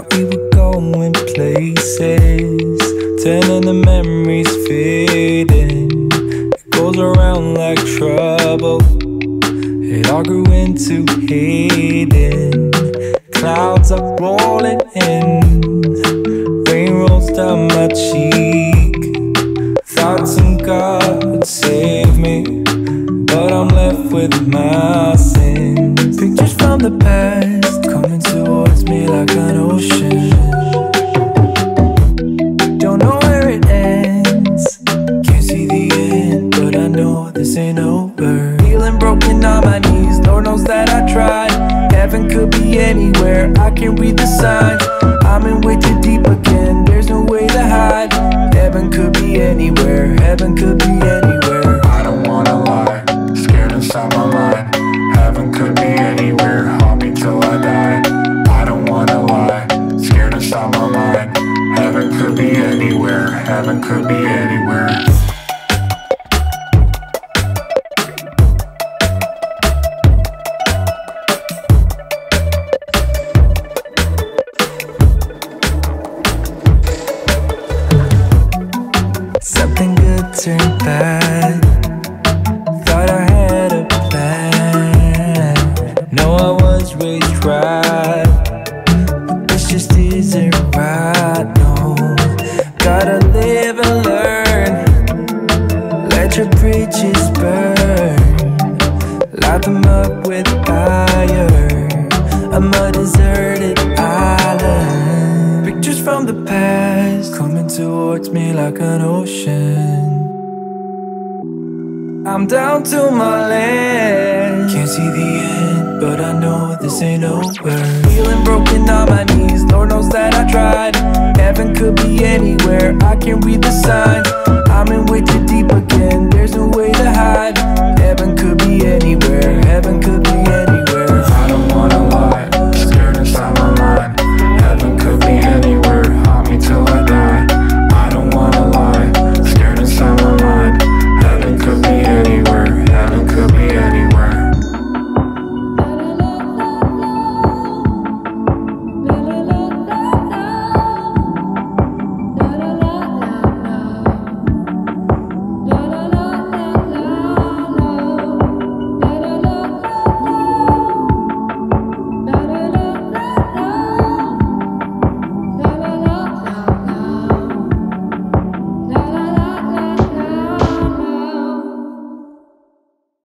going places, Turning the memories fading. It goes around like trouble. It all grew into hating. Clouds are rolling in, rain rolls down my cheek. Thoughts some God would save me, but I'm left with my sins. Pictures from the past coming towards me like an Feeling broken on my knees, Lord knows that I tried. Heaven could be anywhere, I can read the signs. I'm in way too deep again, there's no way to hide. Heaven could be anywhere, heaven could be anywhere. I don't wanna lie, scared inside my mind. Heaven could be anywhere, haunt me till I die. I don't wanna lie, scared inside my mind. Heaven could be anywhere, heaven could be anywhere. Bad. Thought I had a plan. No, I was raised right. But this just isn't right. No, gotta live and learn. Let your bridges burn. Light them up with fire. I'm a deserted island. Pictures from the past coming towards me like an ocean. I'm down to my land. Can't see the end, but I know this ain't over. Feeling broken on my knees, Lord knows that I tried. Heaven could be anywhere, I can read the signs.